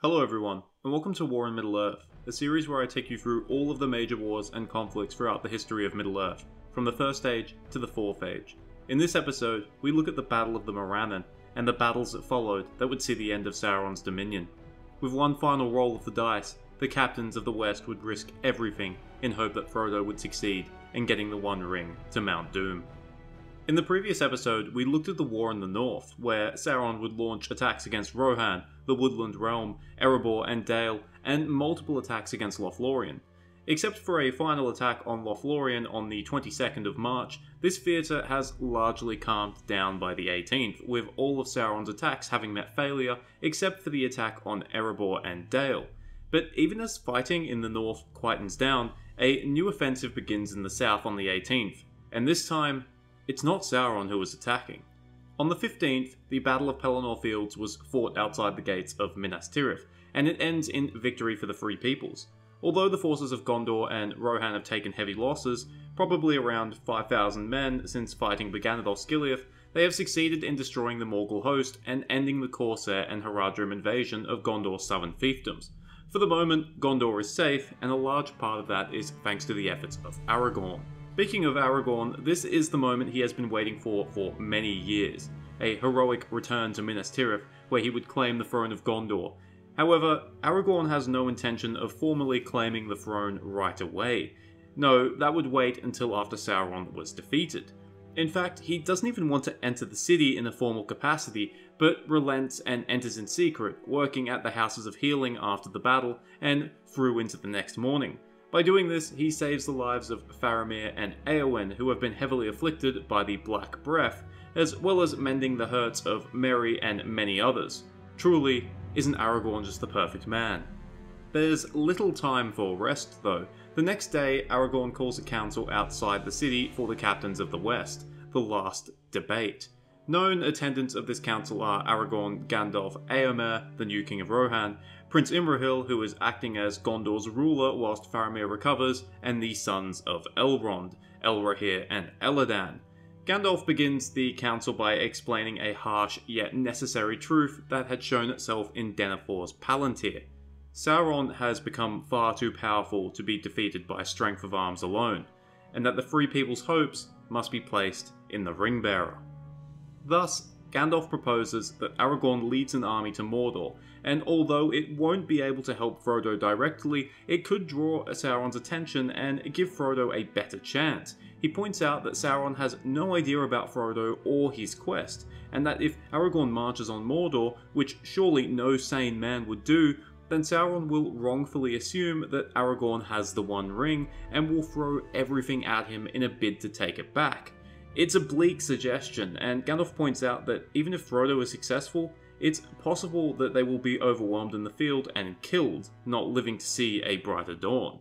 Hello everyone, and welcome to War in Middle-earth, a series where I take you through all of the major wars and conflicts throughout the history of Middle-earth, from the First Age to the Fourth Age. In this episode, we look at the Battle of the Morannon, and the battles that followed that would see the end of Sauron's dominion. With one final roll of the dice, the captains of the West would risk everything in hope that Frodo would succeed in getting the One Ring to Mount Doom. In the previous episode, we looked at the war in the north, where Sauron would launch attacks against Rohan, the Woodland Realm, Erebor and Dale, and multiple attacks against Lothlorien. Except for a final attack on Lothlorien on the 22nd of March, this theatre has largely calmed down by the 18th, with all of Sauron's attacks having met failure, except for the attack on Erebor and Dale. But even as fighting in the north quietens down, a new offensive begins in the south on the 18th, and this time it's not Sauron who was attacking. On the 15th, the Battle of Pelennor Fields was fought outside the gates of Minas Tirith, and it ends in victory for the Free Peoples. Although the forces of Gondor and Rohan have taken heavy losses, probably around 5,000 men since fighting began at Osgiliath, they have succeeded in destroying the Morgul host and ending the Corsair and Haradrim invasion of Gondor's southern fiefdoms. For the moment, Gondor is safe, and a large part of that is thanks to the efforts of Aragorn. Speaking of Aragorn, this is the moment he has been waiting for for many years. A heroic return to Minas Tirith, where he would claim the throne of Gondor. However, Aragorn has no intention of formally claiming the throne right away. No, that would wait until after Sauron was defeated. In fact, he doesn't even want to enter the city in a formal capacity, but relents and enters in secret, working at the Houses of Healing after the battle and through into the next morning. By doing this, he saves the lives of Faramir and Eowyn, who have been heavily afflicted by the Black Breath, as well as mending the hurts of Merry and many others. Truly, isn't Aragorn just the perfect man? There's little time for rest, though. The next day, Aragorn calls a council outside the city for the captains of the West, the last debate. Known attendants of this council are Aragorn, Gandalf, Eomer, the new king of Rohan, Prince Imrahil, who is acting as Gondor's ruler whilst Faramir recovers, and the sons of Elrond, Elrohir and Elladan. Gandalf begins the council by explaining a harsh yet necessary truth that had shown itself in Denethor's Palantir. Sauron has become far too powerful to be defeated by strength of arms alone, and that the Free People's hopes must be placed in the Ringbearer. Thus, Gandalf proposes that Aragorn leads an army to Mordor, and although it won't be able to help Frodo directly, it could draw Sauron's attention and give Frodo a better chance. He points out that Sauron has no idea about Frodo or his quest, and that if Aragorn marches on Mordor, which surely no sane man would do, then Sauron will wrongfully assume that Aragorn has the One Ring and will throw everything at him in a bid to take it back. It's a bleak suggestion, and Gandalf points out that even if Frodo is successful, it's possible that they will be overwhelmed in the field and killed, not living to see a brighter dawn.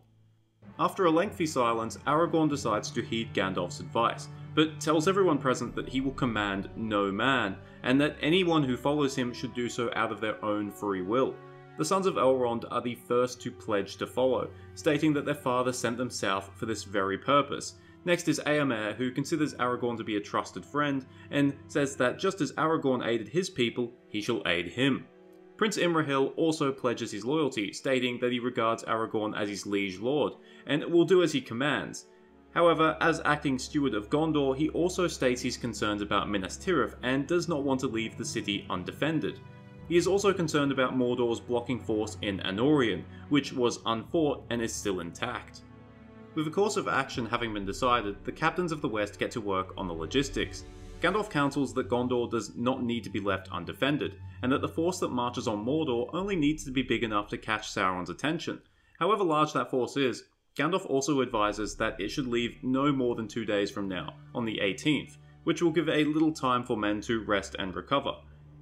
After a lengthy silence, Aragorn decides to heed Gandalf's advice, but tells everyone present that he will command no man, and that anyone who follows him should do so out of their own free will. The sons of Elrond are the first to pledge to follow, stating that their father sent them south for this very purpose, Next is Eomer, who considers Aragorn to be a trusted friend, and says that just as Aragorn aided his people, he shall aid him. Prince Imrahil also pledges his loyalty, stating that he regards Aragorn as his liege lord, and will do as he commands. However, as acting steward of Gondor, he also states his concerns about Minas Tirith and does not want to leave the city undefended. He is also concerned about Mordor's blocking force in Anorien, which was unfought and is still intact. With the course of action having been decided, the captains of the West get to work on the logistics. Gandalf counsels that Gondor does not need to be left undefended, and that the force that marches on Mordor only needs to be big enough to catch Sauron's attention. However large that force is, Gandalf also advises that it should leave no more than two days from now, on the 18th, which will give a little time for men to rest and recover.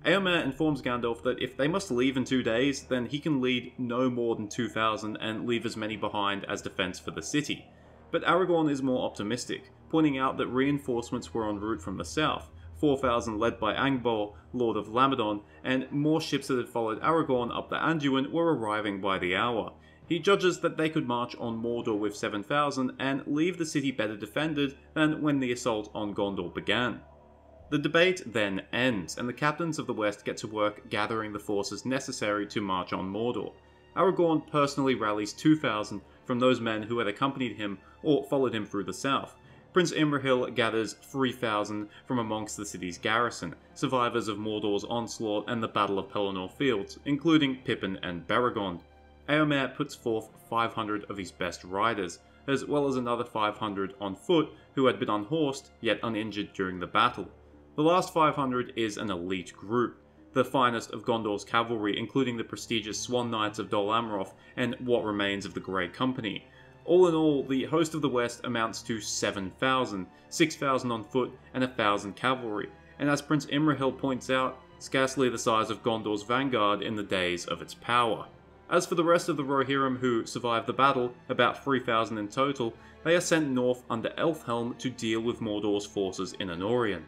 Eomer informs Gandalf that if they must leave in two days, then he can lead no more than 2,000 and leave as many behind as defense for the city. But Aragorn is more optimistic, pointing out that reinforcements were en route from the south, 4,000 led by Angbor, Lord of Lamedon, and more ships that had followed Aragorn up the Anduin were arriving by the hour. He judges that they could march on Mordor with 7,000 and leave the city better defended than when the assault on Gondor began. The debate then ends, and the captains of the West get to work gathering the forces necessary to march on Mordor. Aragorn personally rallies 2,000 from those men who had accompanied him or followed him through the south. Prince Imrahil gathers 3,000 from amongst the city's garrison, survivors of Mordor's onslaught and the Battle of Pelennor Fields, including Pippin and Beregond. Eomer puts forth 500 of his best riders, as well as another 500 on foot who had been unhorsed yet uninjured during the battle. The last 500 is an elite group, the finest of Gondor's cavalry, including the prestigious Swan Knights of Dol Amroth and what remains of the Grey Company. All in all, the host of the West amounts to 7,000, 6,000 on foot, and 1,000 cavalry, and as Prince Imrahil points out, scarcely the size of Gondor's vanguard in the days of its power. As for the rest of the Rohirrim who survived the battle, about 3,000 in total, they are sent north under Elfhelm to deal with Mordor's forces in Anorien.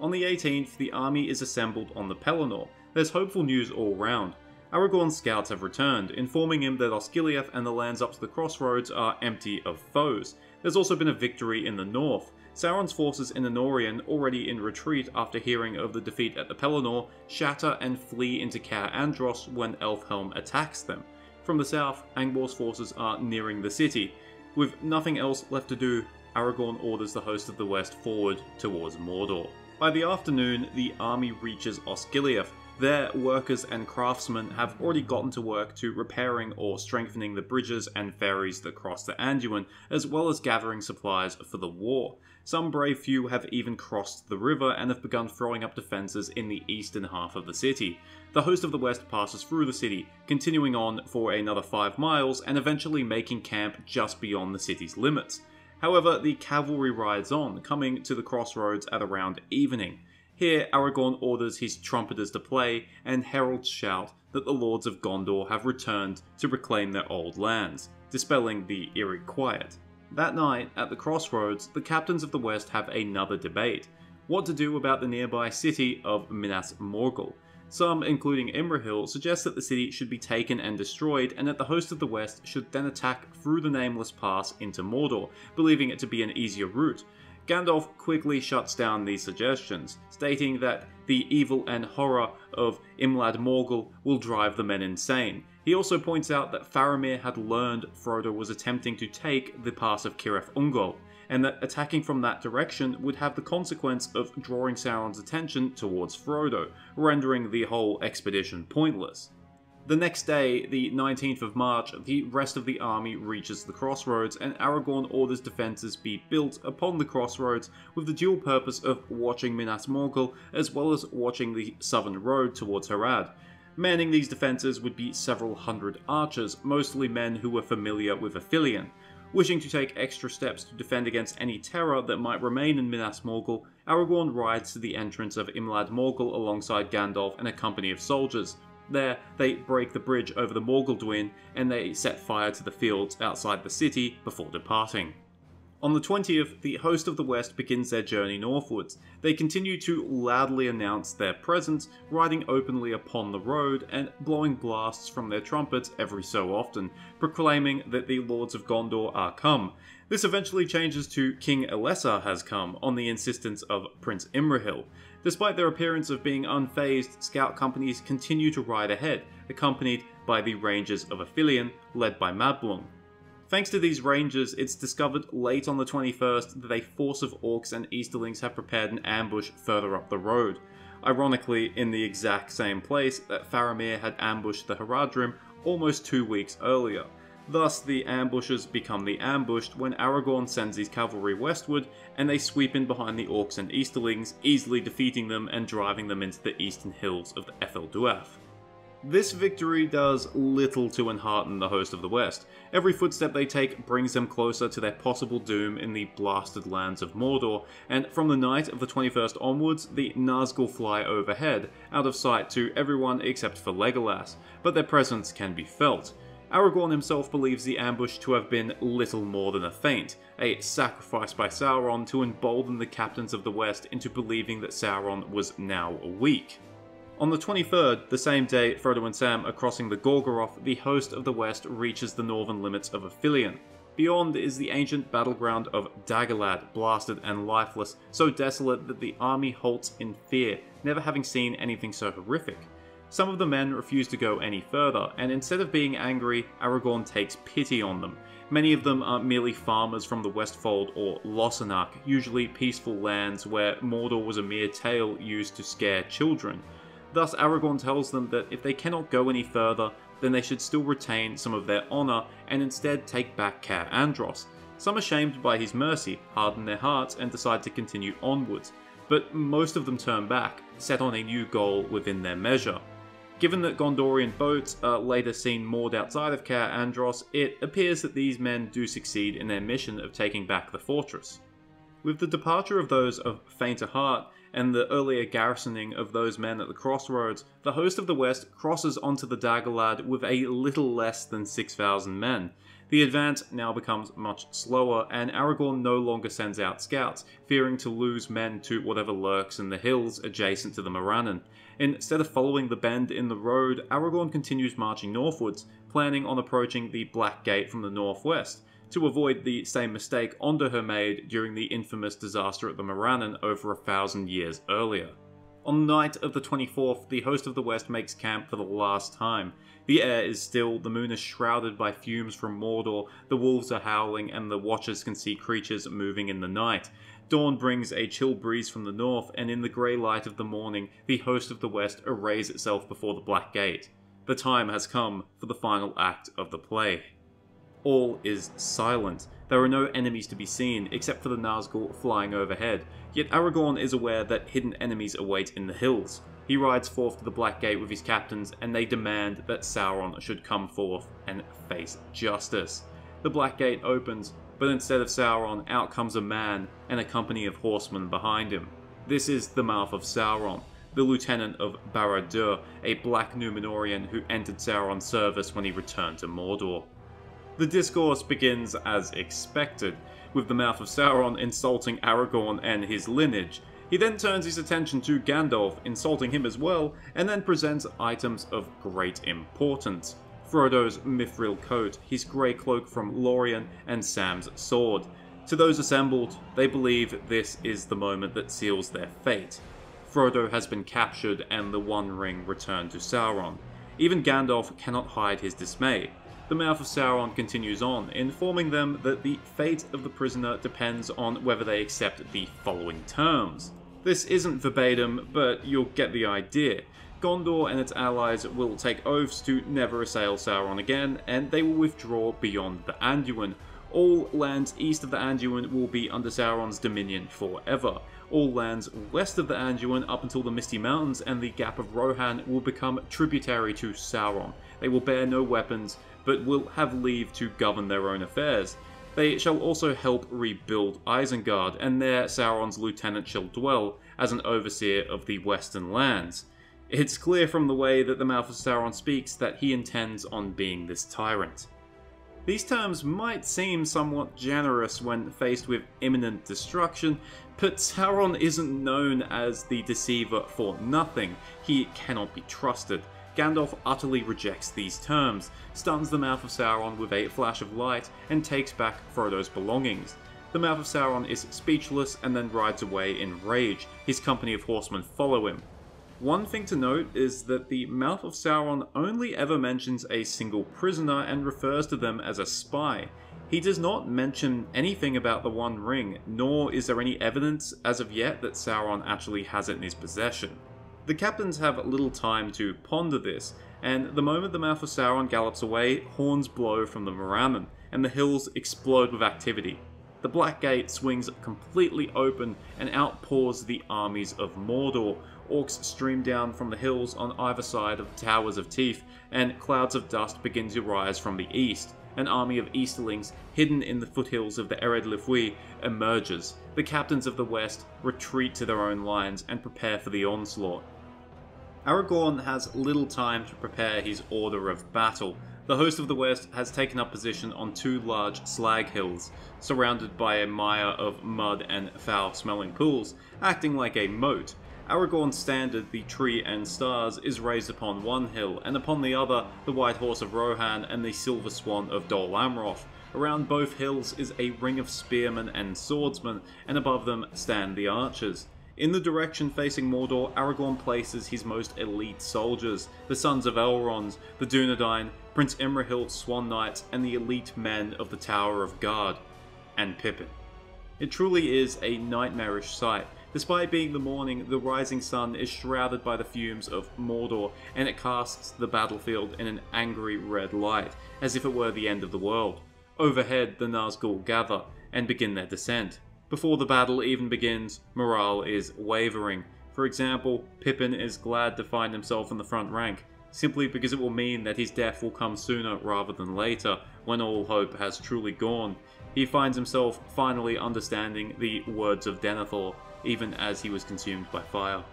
On the 18th, the army is assembled on the Pelennor. There's hopeful news all round. Aragorn's scouts have returned, informing him that Osgiliath and the lands up to the crossroads are empty of foes. There's also been a victory in the north. Sauron's forces in Anorien, already in retreat after hearing of the defeat at the Pelennor, shatter and flee into Cair Andros when Elfhelm attacks them. From the south, Angbor's forces are nearing the city. With nothing else left to do, Aragorn orders the host of the west forward towards Mordor. By the afternoon, the army reaches Osgiliath. There, workers and craftsmen have already gotten to work to repairing or strengthening the bridges and ferries that cross the Anduin, as well as gathering supplies for the war. Some brave few have even crossed the river and have begun throwing up defences in the eastern half of the city. The host of the west passes through the city, continuing on for another 5 miles and eventually making camp just beyond the city's limits. However, the cavalry rides on, coming to the crossroads at around evening. Here, Aragorn orders his trumpeters to play, and heralds shout that the lords of Gondor have returned to reclaim their old lands, dispelling the eerie quiet. That night, at the crossroads, the captains of the West have another debate what to do about the nearby city of Minas Morgul. Some, including Imrahil, suggest that the city should be taken and destroyed, and that the host of the West should then attack through the Nameless Pass into Mordor, believing it to be an easier route. Gandalf quickly shuts down these suggestions, stating that the evil and horror of Imlad Morgul will drive the men insane. He also points out that Faramir had learned Frodo was attempting to take the pass of Cirith Ungol, and that attacking from that direction would have the consequence of drawing Sauron's attention towards Frodo, rendering the whole expedition pointless. The next day, the 19th of March, the rest of the army reaches the crossroads, and Aragorn orders defences be built upon the crossroads with the dual purpose of watching Minas Morgul as well as watching the southern road towards Harad. Manning these defences would be several hundred archers, mostly men who were familiar with Ithilien. Wishing to take extra steps to defend against any terror that might remain in Minas Morgul, Aragorn rides to the entrance of Imlad Morgul alongside Gandalf and a company of soldiers. There, they break the bridge over the Morgulduin and they set fire to the fields outside the city before departing. On the 20th, the host of the West begins their journey northwards. They continue to loudly announce their presence, riding openly upon the road and blowing blasts from their trumpets every so often, proclaiming that the lords of Gondor are come. This eventually changes to King Elessar has come on the insistence of Prince Imrahil. Despite their appearance of being unfazed, scout companies continue to ride ahead, accompanied by the Rangers of Ithilien, led by Mablung. Thanks to these rangers, it's discovered late on the 21st that a force of orcs and easterlings have prepared an ambush further up the road. Ironically, in the exact same place that Faramir had ambushed the Haradrim almost two weeks earlier. Thus, the ambushers become the ambushed when Aragorn sends his cavalry westward and they sweep in behind the orcs and easterlings, easily defeating them and driving them into the eastern hills of the Ephel Duath. This victory does little to enhearten the host of the West. Every footstep they take brings them closer to their possible doom in the blasted lands of Mordor, and from the night of the 21st onwards, the Nazgul fly overhead, out of sight to everyone except for Legolas, but their presence can be felt. Aragorn himself believes the ambush to have been little more than a feint, a sacrifice by Sauron to embolden the captains of the West into believing that Sauron was now weak. On the 23rd, the same day Frodo and Sam are crossing the Gorgoroth, the host of the West reaches the northern limits of Ithilien. Beyond is the ancient battleground of Dagorlad, blasted and lifeless, so desolate that the army halts in fear, never having seen anything so horrific. Some of the men refuse to go any further, and instead of being angry, Aragorn takes pity on them. Many of them are merely farmers from the Westfold or Lossarnach, usually peaceful lands where Mordor was a mere tale used to scare children. Thus, Aragorn tells them that if they cannot go any further, then they should still retain some of their honour and instead take back Cair Andros. Some are shamed by his mercy, harden their hearts, and decide to continue onwards, but most of them turn back, set on a new goal within their measure. Given that Gondorian boats are later seen moored outside of Cair Andros, it appears that these men do succeed in their mission of taking back the fortress. With the departure of those of fainter heart, and the earlier garrisoning of those men at the crossroads, the host of the West crosses onto the Dagorlad with a little less than 6,000 men. The advance now becomes much slower, and Aragorn no longer sends out scouts, fearing to lose men to whatever lurks in the hills adjacent to the Morannon. Instead of following the bend in the road, Aragorn continues marching northwards, planning on approaching the Black Gate from the northwest to avoid the same mistake Ondoher made during the infamous disaster at the Morannon over a thousand years earlier. On the night of the 24th, the host of the West makes camp for the last time. The air is still, the moon is shrouded by fumes from Mordor, the wolves are howling, and the watchers can see creatures moving in the night. Dawn brings a chill breeze from the north, and in the grey light of the morning, the host of the West arrays itself before the Black Gate. The time has come for the final act of the play all is silent. There are no enemies to be seen, except for the Nazgul flying overhead, yet Aragorn is aware that hidden enemies await in the hills. He rides forth to the Black Gate with his captains, and they demand that Sauron should come forth and face justice. The Black Gate opens, but instead of Sauron, out comes a man and a company of horsemen behind him. This is the mouth of Sauron, the lieutenant of Barad-dûr, a black Númenorian who entered Sauron's service when he returned to Mordor. The discourse begins as expected, with the mouth of Sauron insulting Aragorn and his lineage. He then turns his attention to Gandalf, insulting him as well, and then presents items of great importance. Frodo's mithril coat, his grey cloak from Lorien, and Sam's sword. To those assembled, they believe this is the moment that seals their fate. Frodo has been captured and the One Ring returned to Sauron. Even Gandalf cannot hide his dismay the mouth of Sauron continues on, informing them that the fate of the prisoner depends on whether they accept the following terms. This isn't verbatim, but you'll get the idea. Gondor and its allies will take oaths to never assail Sauron again, and they will withdraw beyond the Anduin. All lands east of the Anduin will be under Sauron's dominion forever. All lands west of the Anduin up until the Misty Mountains and the Gap of Rohan will become tributary to Sauron. They will bear no weapons, but will have leave to govern their own affairs. They shall also help rebuild Isengard, and there Sauron's lieutenant shall dwell as an overseer of the western lands. It's clear from the way that the mouth of Sauron speaks that he intends on being this tyrant. These terms might seem somewhat generous when faced with imminent destruction, but Sauron isn't known as the deceiver for nothing. He cannot be trusted. Gandalf utterly rejects these terms, stuns the mouth of Sauron with a flash of light, and takes back Frodo's belongings. The mouth of Sauron is speechless and then rides away in rage. His company of horsemen follow him. One thing to note is that the Mouth of Sauron only ever mentions a single prisoner and refers to them as a spy. He does not mention anything about the One Ring, nor is there any evidence as of yet that Sauron actually has it in his possession. The captains have little time to ponder this, and the moment the mouth of Sauron gallops away, horns blow from the Morannon, and the hills explode with activity. The Black Gate swings completely open, and outpours the armies of Mordor. Orcs stream down from the hills on either side of the Towers of Teeth, and clouds of dust begin to rise from the east an army of Easterlings hidden in the foothills of the Ered Lithui emerges. The captains of the West retreat to their own lines and prepare for the onslaught. Aragorn has little time to prepare his order of battle. The host of the West has taken up position on two large slag hills, surrounded by a mire of mud and foul smelling pools, acting like a moat. Aragorn's standard, the Tree and Stars, is raised upon one hill, and upon the other, the White Horse of Rohan and the Silver Swan of Dol Amroth. Around both hills is a ring of spearmen and swordsmen, and above them stand the archers. In the direction facing Mordor, Aragorn places his most elite soldiers, the sons of Elrond, the Dunedain, Prince Imrahil's Swan Knights, and the elite men of the Tower of Guard, and Pippin. It truly is a nightmarish sight. Despite being the morning, the rising sun is shrouded by the fumes of Mordor, and it casts the battlefield in an angry red light, as if it were the end of the world. Overhead, the Nazgul gather and begin their descent. Before the battle even begins, morale is wavering. For example, Pippin is glad to find himself in the front rank, simply because it will mean that his death will come sooner rather than later, when all hope has truly gone. He finds himself finally understanding the words of Denethor, even as he was consumed by fire.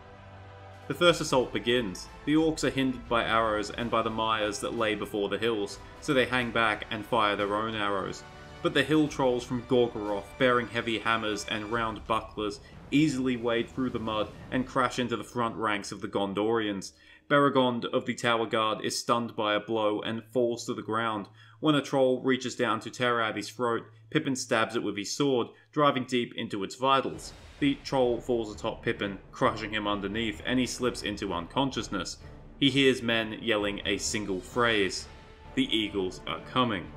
The first assault begins. The orcs are hindered by arrows and by the mires that lay before the hills, so they hang back and fire their own arrows. But the hill trolls from Gorgoroth, bearing heavy hammers and round bucklers, easily wade through the mud and crash into the front ranks of the Gondorians. Beregond of the Tower Guard is stunned by a blow and falls to the ground. When a troll reaches down to tear out his throat, Pippin stabs it with his sword, driving deep into its vitals. The troll falls atop Pippin, crushing him underneath, and he slips into unconsciousness. He hears men yelling a single phrase The Eagles are coming.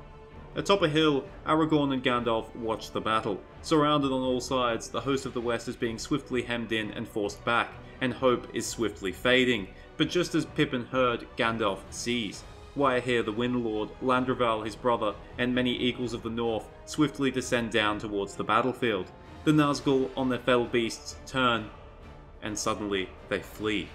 Atop a hill, Aragorn and Gandalf watch the battle. Surrounded on all sides, the host of the West is being swiftly hemmed in and forced back, and hope is swiftly fading. But just as Pippin heard, Gandalf sees. Gwaihir the Windlord, Landroval his brother, and many Eagles of the North swiftly descend down towards the battlefield. The Nazgul on their fell beasts turn, and suddenly they flee.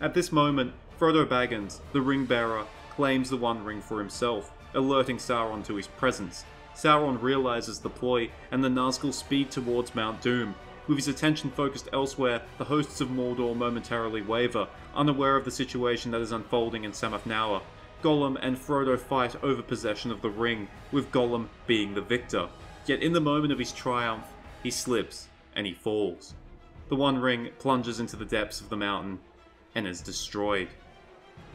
At this moment, Frodo Baggins, the ring bearer, claims the One Ring for himself, alerting Sauron to his presence. Sauron realizes the ploy, and the Nazgul speed towards Mount Doom. With his attention focused elsewhere, the hosts of Mordor momentarily waver, unaware of the situation that is unfolding in Sammath Naur. Gollum and Frodo fight over possession of the ring, with Gollum being the victor. Yet in the moment of his triumph, he slips and he falls. The One Ring plunges into the depths of the mountain and is destroyed.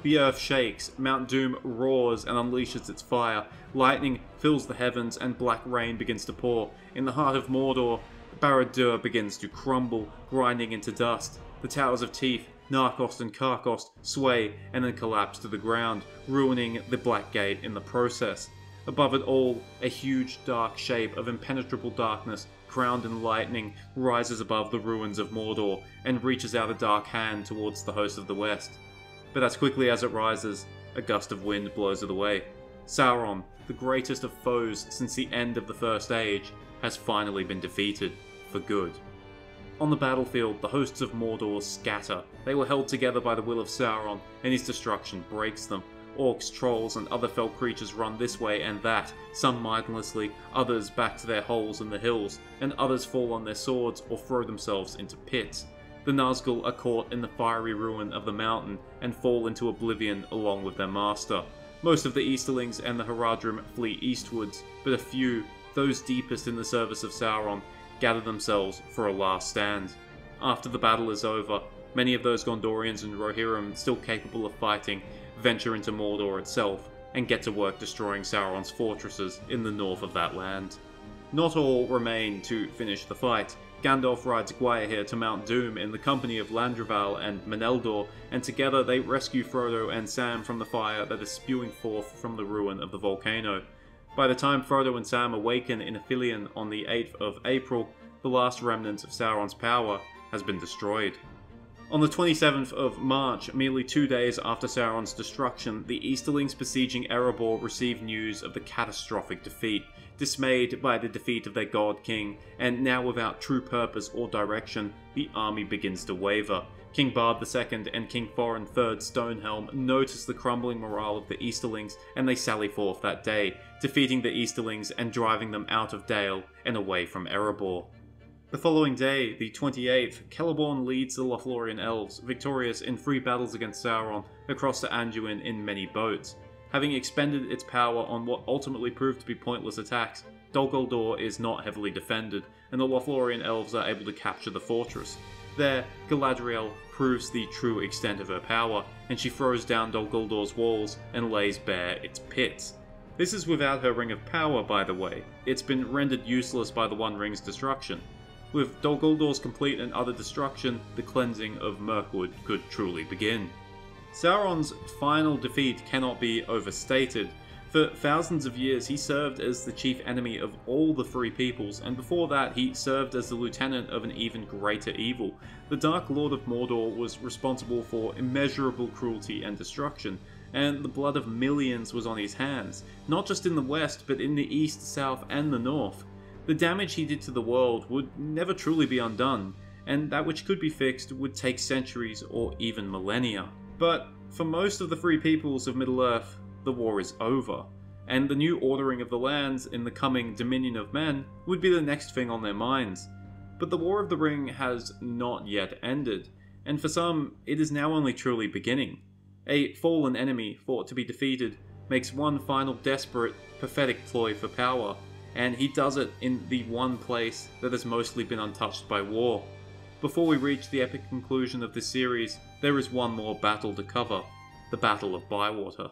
The earth shakes, Mount Doom roars and unleashes its fire, lightning fills the heavens, and black rain begins to pour. In the heart of Mordor, Barad-dûr begins to crumble, grinding into dust. The towers of Teeth, Narchost and Carchost sway and then collapse to the ground, ruining the Black Gate in the process. Above it all, a huge dark shape of impenetrable darkness crowned in lightning, rises above the ruins of Mordor and reaches out a dark hand towards the host of the west. But as quickly as it rises, a gust of wind blows it away. Sauron, the greatest of foes since the end of the First Age, has finally been defeated, for good. On the battlefield, the hosts of Mordor scatter. They were held together by the will of Sauron, and his destruction breaks them. Orcs, trolls, and other fell creatures run this way and that, some mindlessly, others back to their holes in the hills, and others fall on their swords or throw themselves into pits. The Nazgul are caught in the fiery ruin of the mountain and fall into oblivion along with their master. Most of the Easterlings and the Haradrim flee eastwards, but a few, those deepest in the service of Sauron, gather themselves for a last stand. After the battle is over, many of those Gondorians and Rohirrim still capable of fighting venture into Mordor itself, and get to work destroying Sauron's fortresses in the north of that land. Not all remain to finish the fight. Gandalf rides here to Mount Doom in the company of Landroval and Meneldor, and together they rescue Frodo and Sam from the fire that is spewing forth from the ruin of the volcano. By the time Frodo and Sam awaken in Ithilien on the 8th of April, the last remnant of Sauron's power has been destroyed. On the 27th of March, merely two days after Sauron's destruction, the Easterlings besieging Erebor receive news of the catastrophic defeat. Dismayed by the defeat of their god king, and now without true purpose or direction, the army begins to waver. King Bard II and King Thorin III Stonehelm notice the crumbling morale of the Easterlings and they sally forth that day, defeating the Easterlings and driving them out of Dale and away from Erebor. The following day, the 28th, Celeborn leads the Lothlorien elves, victorious in three battles against Sauron, across to Anduin in many boats. Having expended its power on what ultimately proved to be pointless attacks, Dol Guldur is not heavily defended, and the Lothlorien elves are able to capture the fortress. There, Galadriel proves the true extent of her power, and she throws down Dol Guldur's walls and lays bare its pits. This is without her Ring of Power, by the way. It's been rendered useless by the One Ring's destruction. With Dol Guldur's complete and utter destruction, the cleansing of Mirkwood could truly begin. Sauron's final defeat cannot be overstated. For thousands of years, he served as the chief enemy of all the Free Peoples, and before that, he served as the lieutenant of an even greater evil. The Dark Lord of Mordor was responsible for immeasurable cruelty and destruction, and the blood of millions was on his hands, not just in the west, but in the east, south, and the north. The damage he did to the world would never truly be undone, and that which could be fixed would take centuries or even millennia. But for most of the free peoples of Middle-earth, the war is over, and the new ordering of the lands in the coming Dominion of Men would be the next thing on their minds. But the War of the Ring has not yet ended, and for some, it is now only truly beginning. A fallen enemy thought to be defeated makes one final desperate, pathetic ploy for power, and he does it in the one place that has mostly been untouched by war. Before we reach the epic conclusion of this series, there is one more battle to cover the Battle of Bywater.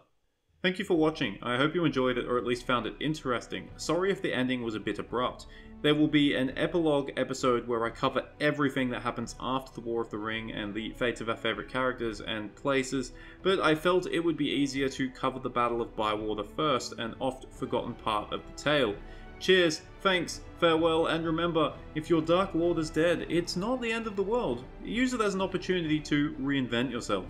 Thank you for watching. I hope you enjoyed it or at least found it interesting. Sorry if the ending was a bit abrupt. There will be an epilogue episode where I cover everything that happens after the War of the Ring and the fates of our favourite characters and places, but I felt it would be easier to cover the Battle of Bywater first, an oft forgotten part of the tale. Cheers, thanks, farewell, and remember, if your Dark Lord is dead, it's not the end of the world. Use it as an opportunity to reinvent yourself.